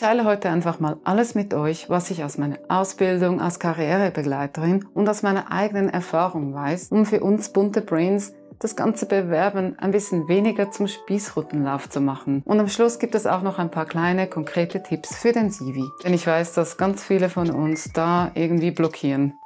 teile heute einfach mal alles mit euch, was ich aus meiner Ausbildung als Karrierebegleiterin und aus meiner eigenen Erfahrung weiß, um für uns bunte Brains das ganze Bewerben ein bisschen weniger zum Spießrutenlauf zu machen. Und am Schluss gibt es auch noch ein paar kleine konkrete Tipps für den CV. Denn ich weiß, dass ganz viele von uns da irgendwie blockieren.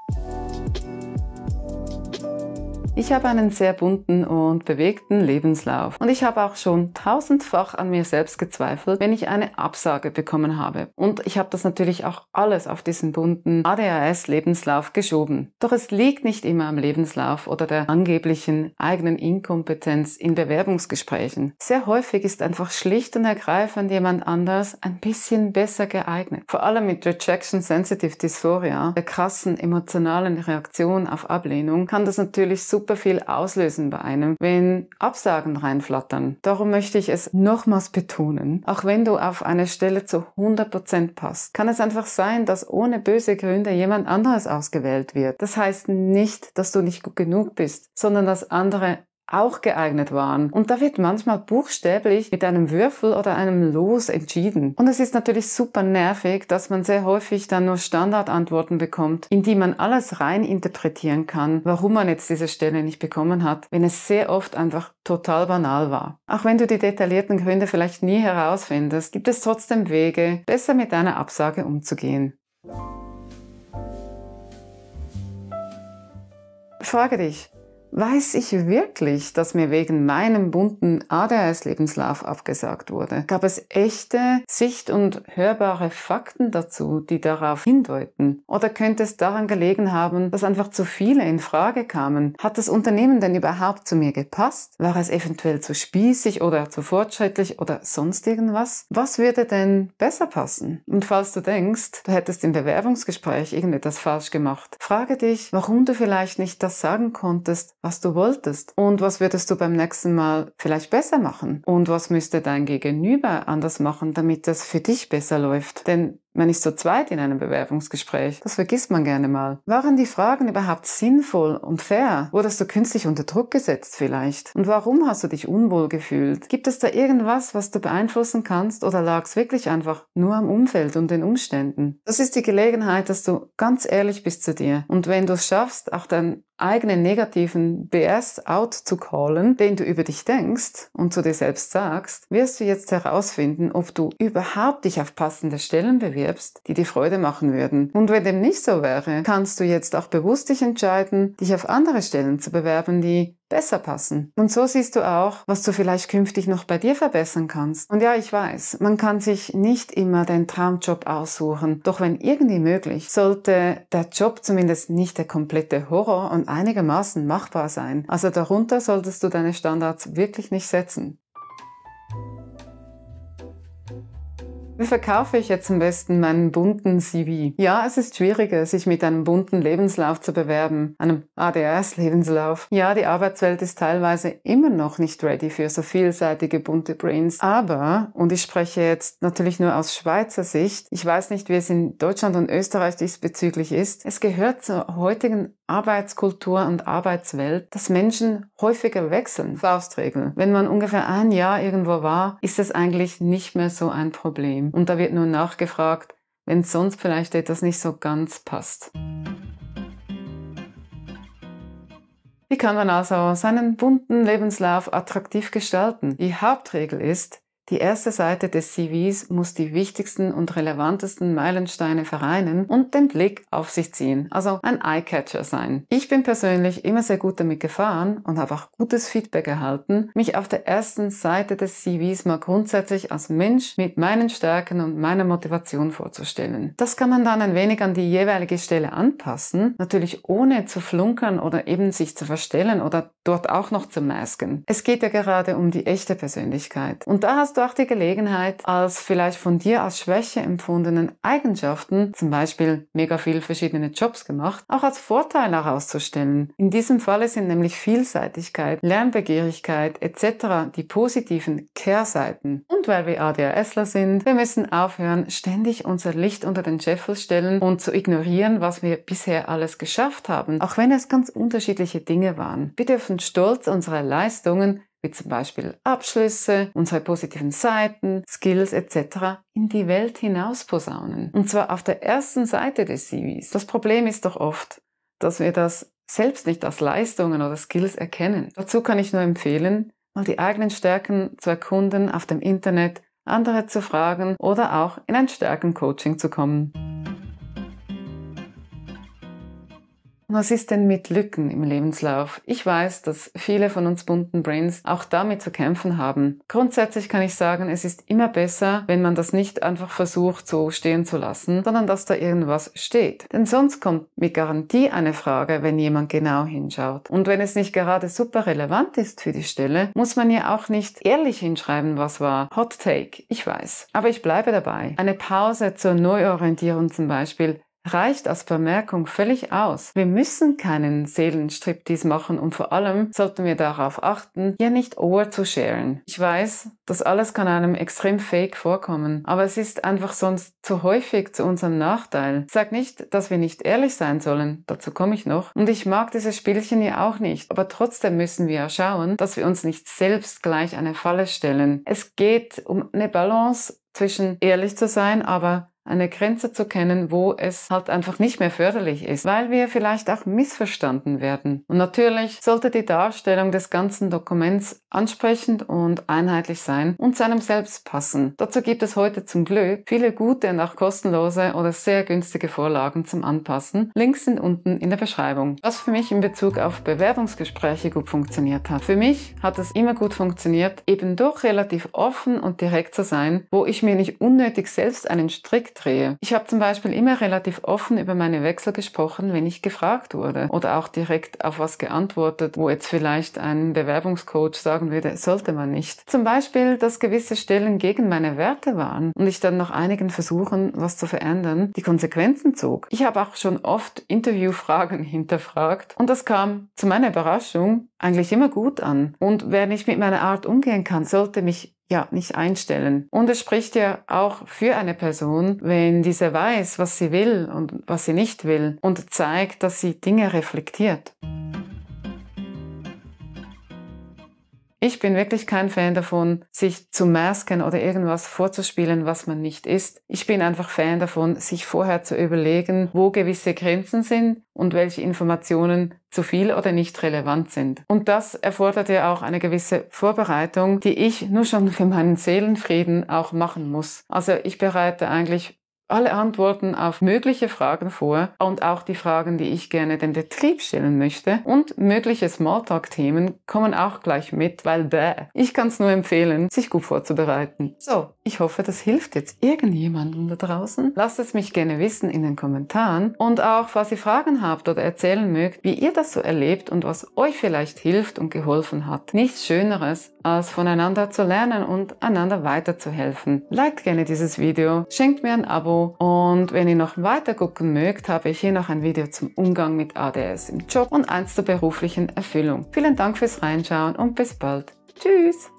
Ich habe einen sehr bunten und bewegten Lebenslauf und ich habe auch schon tausendfach an mir selbst gezweifelt, wenn ich eine Absage bekommen habe. Und ich habe das natürlich auch alles auf diesen bunten ADHS-Lebenslauf geschoben. Doch es liegt nicht immer am Lebenslauf oder der angeblichen eigenen Inkompetenz in Bewerbungsgesprächen. Sehr häufig ist einfach schlicht und ergreifend jemand anders ein bisschen besser geeignet. Vor allem mit Rejection Sensitive Dysphoria, der krassen emotionalen Reaktion auf Ablehnung, kann das natürlich super super viel auslösen bei einem, wenn Absagen reinflattern. Darum möchte ich es nochmals betonen. Auch wenn du auf eine Stelle zu 100% passt, kann es einfach sein, dass ohne böse Gründe jemand anderes ausgewählt wird. Das heißt nicht, dass du nicht gut genug bist, sondern dass andere auch geeignet waren. Und da wird manchmal buchstäblich mit einem Würfel oder einem Los entschieden. Und es ist natürlich super nervig, dass man sehr häufig dann nur Standardantworten bekommt, in die man alles rein interpretieren kann, warum man jetzt diese Stelle nicht bekommen hat, wenn es sehr oft einfach total banal war. Auch wenn du die detaillierten Gründe vielleicht nie herausfindest, gibt es trotzdem Wege, besser mit deiner Absage umzugehen. Frage dich, Weiß ich wirklich, dass mir wegen meinem bunten ADHS-Lebenslauf abgesagt wurde? Gab es echte, sicht- und hörbare Fakten dazu, die darauf hindeuten? Oder könnte es daran gelegen haben, dass einfach zu viele in Frage kamen? Hat das Unternehmen denn überhaupt zu mir gepasst? War es eventuell zu spießig oder zu fortschrittlich oder sonst irgendwas? Was würde denn besser passen? Und falls du denkst, du hättest im Bewerbungsgespräch irgendetwas falsch gemacht, frage dich, warum du vielleicht nicht das sagen konntest, was du wolltest und was würdest du beim nächsten Mal vielleicht besser machen und was müsste dein Gegenüber anders machen, damit das für dich besser läuft. Denn man ist zu zweit in einem Bewerbungsgespräch. Das vergisst man gerne mal. Waren die Fragen überhaupt sinnvoll und fair? Wurdest du künstlich unter Druck gesetzt vielleicht? Und warum hast du dich unwohl gefühlt? Gibt es da irgendwas, was du beeinflussen kannst oder lag es wirklich einfach nur am Umfeld und den Umständen? Das ist die Gelegenheit, dass du ganz ehrlich bist zu dir. Und wenn du es schaffst, auch deinen eigenen negativen BS out zu callen, den du über dich denkst und zu dir selbst sagst, wirst du jetzt herausfinden, ob du überhaupt dich auf passende Stellen bewirbst bewirbst, die dir Freude machen würden. Und wenn dem nicht so wäre, kannst du jetzt auch bewusst dich entscheiden, dich auf andere Stellen zu bewerben, die besser passen. Und so siehst du auch, was du vielleicht künftig noch bei dir verbessern kannst. Und ja, ich weiß, man kann sich nicht immer den Traumjob aussuchen. Doch wenn irgendwie möglich, sollte der Job zumindest nicht der komplette Horror und einigermaßen machbar sein. Also darunter solltest du deine Standards wirklich nicht setzen. Wie verkaufe ich jetzt am besten meinen bunten CV? Ja, es ist schwieriger, sich mit einem bunten Lebenslauf zu bewerben, einem ADS-Lebenslauf. Ja, die Arbeitswelt ist teilweise immer noch nicht ready für so vielseitige bunte Brains. Aber, und ich spreche jetzt natürlich nur aus Schweizer Sicht, ich weiß nicht, wie es in Deutschland und Österreich diesbezüglich ist, es gehört zur heutigen Arbeitskultur und Arbeitswelt, dass Menschen häufiger wechseln. Faustregel. Wenn man ungefähr ein Jahr irgendwo war, ist es eigentlich nicht mehr so ein Problem. Und da wird nur nachgefragt, wenn sonst vielleicht etwas nicht so ganz passt. Wie kann man also seinen bunten Lebenslauf attraktiv gestalten? Die Hauptregel ist, die erste Seite des CVs muss die wichtigsten und relevantesten Meilensteine vereinen und den Blick auf sich ziehen, also ein Eyecatcher sein. Ich bin persönlich immer sehr gut damit gefahren und habe auch gutes Feedback erhalten, mich auf der ersten Seite des CVs mal grundsätzlich als Mensch mit meinen Stärken und meiner Motivation vorzustellen. Das kann man dann ein wenig an die jeweilige Stelle anpassen, natürlich ohne zu flunkern oder eben sich zu verstellen oder dort auch noch zu masken. Es geht ja gerade um die echte Persönlichkeit. Und da hast du auch die Gelegenheit, als vielleicht von dir als Schwäche empfundenen Eigenschaften, zum Beispiel mega viel verschiedene Jobs gemacht, auch als Vorteil herauszustellen. In diesem Falle sind nämlich Vielseitigkeit, Lernbegierigkeit etc. die positiven Kehrseiten. Und weil wir ADHSler sind, wir müssen aufhören, ständig unser Licht unter den Scheffel stellen und zu ignorieren, was wir bisher alles geschafft haben, auch wenn es ganz unterschiedliche Dinge waren. Wir dürfen stolz unsere Leistungen wie zum Beispiel Abschlüsse, unsere positiven Seiten, Skills etc. in die Welt hinaus posaunen. Und zwar auf der ersten Seite des CVs. Das Problem ist doch oft, dass wir das selbst nicht als Leistungen oder Skills erkennen. Dazu kann ich nur empfehlen, mal die eigenen Stärken zu erkunden auf dem Internet, andere zu fragen oder auch in ein Stärkencoaching zu kommen. Was ist denn mit Lücken im Lebenslauf? Ich weiß, dass viele von uns bunten Brains auch damit zu kämpfen haben. Grundsätzlich kann ich sagen, es ist immer besser, wenn man das nicht einfach versucht so stehen zu lassen, sondern dass da irgendwas steht. Denn sonst kommt mit Garantie eine Frage, wenn jemand genau hinschaut. Und wenn es nicht gerade super relevant ist für die Stelle, muss man ja auch nicht ehrlich hinschreiben, was war. Hot Take, ich weiß. Aber ich bleibe dabei. Eine Pause zur Neuorientierung zum Beispiel reicht als Bemerkung völlig aus. Wir müssen keinen Seelenstriptease machen und vor allem sollten wir darauf achten, hier nicht over zu sharen. Ich weiß, das alles kann einem extrem fake vorkommen, aber es ist einfach sonst zu häufig zu unserem Nachteil. Sag nicht, dass wir nicht ehrlich sein sollen, dazu komme ich noch. Und ich mag dieses Spielchen ja auch nicht, aber trotzdem müssen wir schauen, dass wir uns nicht selbst gleich eine Falle stellen. Es geht um eine Balance zwischen ehrlich zu sein, aber eine Grenze zu kennen, wo es halt einfach nicht mehr förderlich ist, weil wir vielleicht auch missverstanden werden. Und natürlich sollte die Darstellung des ganzen Dokuments ansprechend und einheitlich sein und zu einem selbst passen. Dazu gibt es heute zum Glück viele gute und auch kostenlose oder sehr günstige Vorlagen zum Anpassen. Links sind unten in der Beschreibung. Was für mich in Bezug auf Bewerbungsgespräche gut funktioniert hat. Für mich hat es immer gut funktioniert, eben doch relativ offen und direkt zu sein, wo ich mir nicht unnötig selbst einen Strick drehe. Ich habe zum Beispiel immer relativ offen über meine Wechsel gesprochen, wenn ich gefragt wurde oder auch direkt auf was geantwortet, wo jetzt vielleicht ein Bewerbungscoach sagen würde, sollte man nicht. Zum Beispiel, dass gewisse Stellen gegen meine Werte waren und ich dann nach einigen Versuchen, was zu verändern, die Konsequenzen zog. Ich habe auch schon oft Interviewfragen hinterfragt und das kam zu meiner Überraschung eigentlich immer gut an. Und wer nicht mit meiner Art umgehen kann, sollte mich ja, nicht einstellen. Und es spricht ja auch für eine Person, wenn diese weiß, was sie will und was sie nicht will und zeigt, dass sie Dinge reflektiert. Ich bin wirklich kein Fan davon, sich zu masken oder irgendwas vorzuspielen, was man nicht ist. Ich bin einfach Fan davon, sich vorher zu überlegen, wo gewisse Grenzen sind und welche Informationen zu viel oder nicht relevant sind. Und das erfordert ja auch eine gewisse Vorbereitung, die ich nur schon für meinen Seelenfrieden auch machen muss. Also ich bereite eigentlich alle Antworten auf mögliche Fragen vor und auch die Fragen, die ich gerne dem Betrieb stellen möchte. Und mögliche Smalltalk-Themen kommen auch gleich mit, weil bäh. Ich kann es nur empfehlen, sich gut vorzubereiten. So, ich hoffe, das hilft jetzt irgendjemandem da draußen. Lasst es mich gerne wissen in den Kommentaren und auch, falls ihr Fragen habt oder erzählen mögt, wie ihr das so erlebt und was euch vielleicht hilft und geholfen hat. Nichts Schöneres, als voneinander zu lernen und einander weiterzuhelfen. Liked gerne dieses Video, schenkt mir ein Abo und wenn ihr noch weiter gucken mögt, habe ich hier noch ein Video zum Umgang mit ADS im Job und eins zur beruflichen Erfüllung. Vielen Dank fürs Reinschauen und bis bald. Tschüss!